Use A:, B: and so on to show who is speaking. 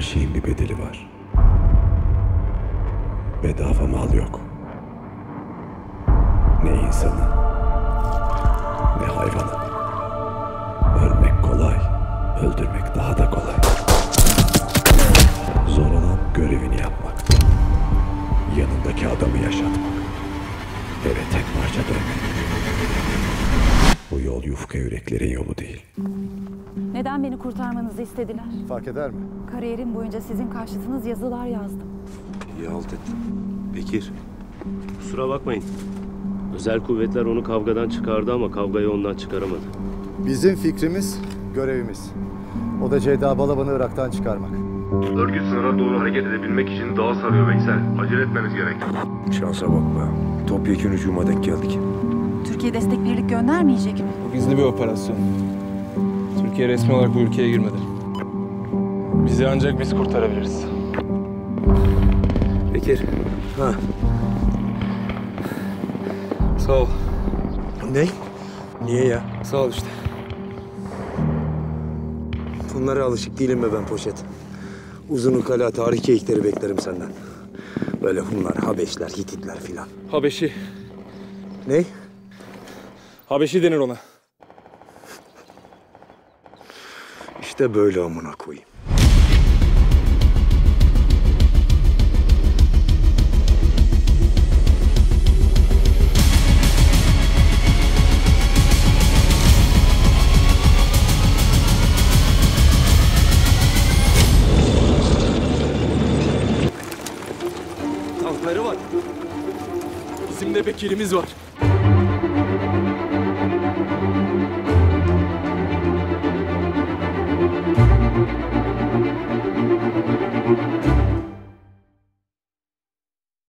A: Her şeyin bir bedeli var. Bedava mal yok. Ne insanı, ne hayvanı. Ölmek kolay, öldürmek daha da kolay. Zor olan görevini yapmak. Yanındaki adamı yaşatmak. Eve tek parça dönmek. Bu yol yufka yüreklerin yolu değil.
B: Neden beni kurtarmanızı istediler?
C: Fark eder mi?
B: Kariyerim boyunca sizin karşıtınız yazılar yazdım.
D: İyi halt ettin. Bekir.
E: Kusura bakmayın. Özel kuvvetler onu kavgadan çıkardı ama kavgayı ondan çıkaramadı.
C: Bizim fikrimiz, görevimiz. O da Ceyda Balaban'ı Irak'tan çıkarmak.
F: Örgüt sınıra doğru hareket edebilmek için dağa sarıyor Veysel. Acele etmemiz gerek.
D: Şansa bak be. Topyekun hücuma denk geldik.
B: Türkiye destek birlik göndermeyecek mi?
G: Bu gizli bir operasyon. Türkiye resmi olarak bu ülkeye girmedi. Bizi ancak biz kurtarabiliriz.
D: Bekir. Ha.
G: Sağ ol.
D: Ne? Niye ya?
G: Sağ ol işte.
D: Bunlara alışık değilim be ben poşet. Uzun ukala tarih keyikleri beklerim senden. Böyle Hunlar, Habeşler, Hititler filan.
G: Habeşi.
D: Ne?
G: Habeşi denir ona.
D: İşte böyle amına koyayım.
G: Tankları var. Bizim de Bekir'imiz var.